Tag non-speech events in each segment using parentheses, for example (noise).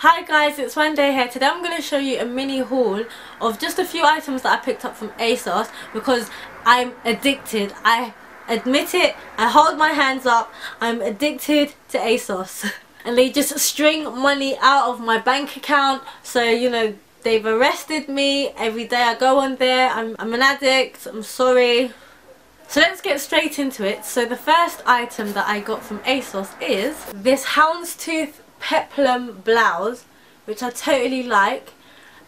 Hi guys, it's Wande here. Today I'm going to show you a mini haul of just a few items that I picked up from ASOS because I'm addicted. I admit it, I hold my hands up, I'm addicted to ASOS. (laughs) and they just string money out of my bank account so you know they've arrested me every day I go on there. I'm, I'm an addict, I'm sorry. So let's get straight into it. So the first item that I got from ASOS is this houndstooth peplum blouse which I totally like.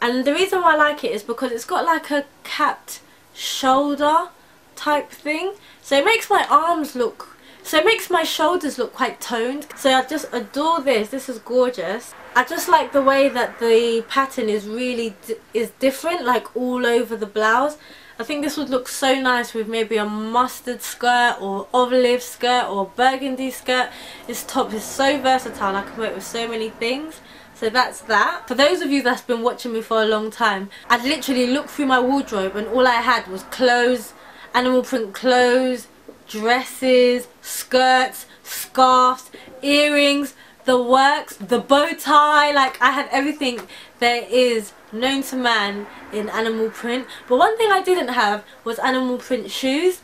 And the reason why I like it is because it's got like a capped shoulder type thing. So it makes my arms look so it makes my shoulders look quite toned. So I just adore this. This is gorgeous. I just like the way that the pattern is really is different like all over the blouse I think this would look so nice with maybe a mustard skirt or olive skirt or burgundy skirt. This top is so versatile I can wear it with so many things. So that's that. For those of you that's been watching me for a long time, I'd literally looked through my wardrobe and all I had was clothes, animal print clothes, dresses, skirts, scarves, earrings, the works, the bow tie, like I had everything there is known to man in animal print. But one thing I didn't have was animal print shoes.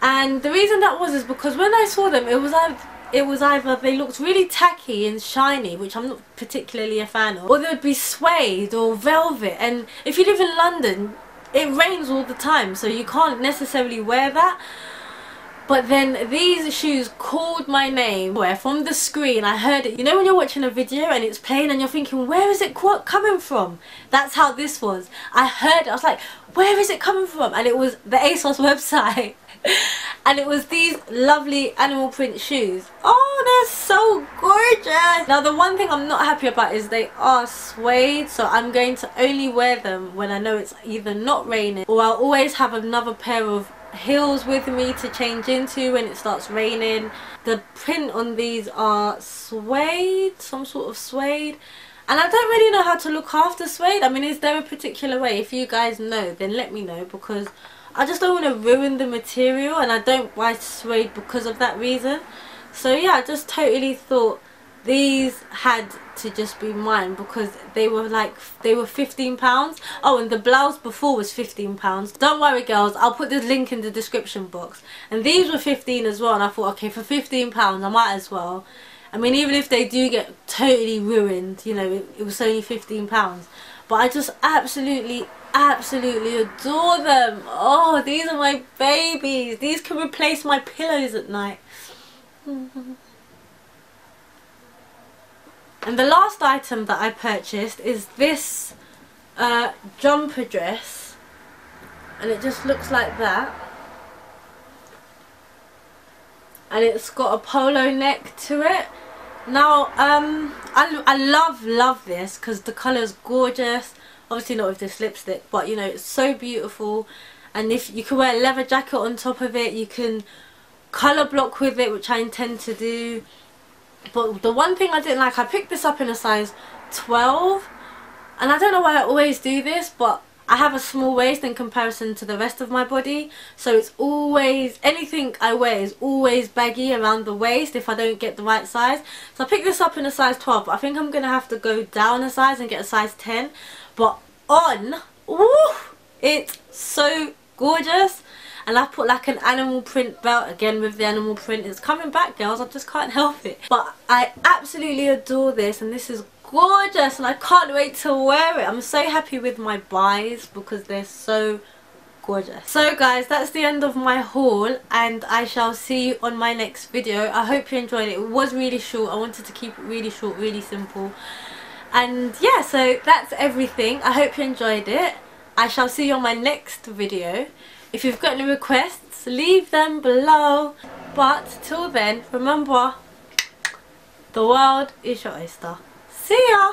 And the reason that was is because when I saw them, it was either, it was either they looked really tacky and shiny, which I'm not particularly a fan of, or they would be suede or velvet. And if you live in London, it rains all the time, so you can't necessarily wear that. But then these shoes called my name where from the screen I heard it. You know when you're watching a video and it's playing and you're thinking where is it coming from? That's how this was. I heard it. I was like where is it coming from? And it was the ASOS (laughs) website. and it was these lovely animal print shoes. Oh, they're so gorgeous. Now, the one thing I'm not happy about is they are suede. So I'm going to only wear them when I know it's either not raining or I'll always have another pair of heels with me to change into when it starts raining. The print on these are suede, some sort of suede. And I don't really know how to look after suede. I mean, is there a particular way? If you guys know, then let me know because I just don't want to ruin the material and I don't buy suede because of that reason. So yeah, I just totally thought these had to just be mine because they were like they were 15 pounds. Oh and the blouse before was 15 pounds. Don't worry girls i'll put the link in the description box. And these were 15 as well and i thought okay for 15 pounds i might as well. I mean even if they do get totally ruined you know it, it was only 15 pounds. But i just absolutely absolutely adore them. Oh these are my babies. These can replace my pillows at night (laughs) And the last item that I purchased is this uh, jumper dress. And it just looks like that. And it's got a polo neck to it. Now, um, I, I love, love this because the colour is gorgeous. Obviously not with this lipstick, but you know, it's so beautiful. And if you can wear a leather jacket on top of it, you can colour block with it, which I intend to do. But the one thing I didn't like, I picked this up in a size 12. And I don't know why I always do this, but I have a small waist in comparison to the rest of my body. So it's always, anything I wear is always baggy around the waist if I don't get the right size. So I picked this up in a size 12, but I think I'm going to have to go down a size and get a size 10. But on, woo, it's so gorgeous and I put like an animal print belt again with the animal print. It's coming back girls. I just can't (laughs) help it. But I absolutely adore this and this is gorgeous and I can't wait to wear it. I'm so happy with my buys because they're so gorgeous. So guys that's the end of my haul and I shall see you on my next video. I hope you enjoyed it. It was really short. I wanted to keep it really short really simple. And yeah so that's everything. I hope you enjoyed it. I shall see you on my next video if you've got any requests, leave them below. But till then, remember, the world is your oyster. See ya!